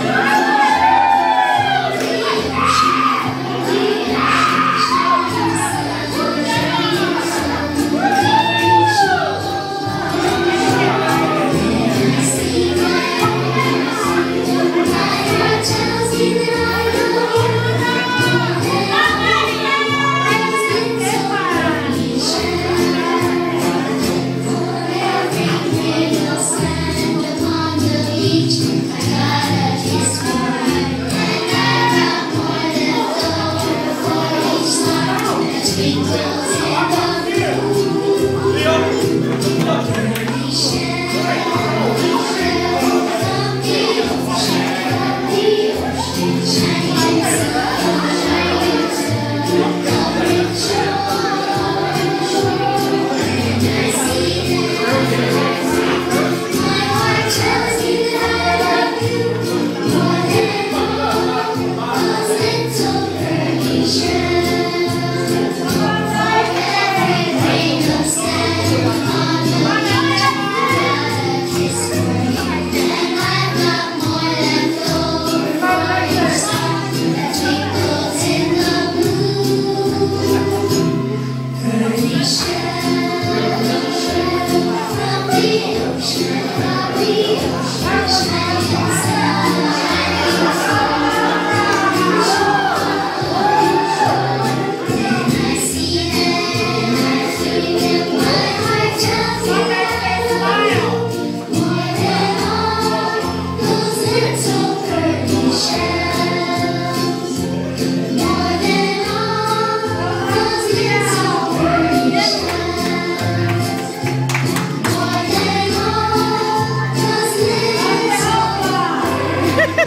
Yeah. Holy shit.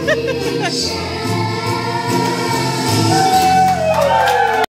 哈哈哈哈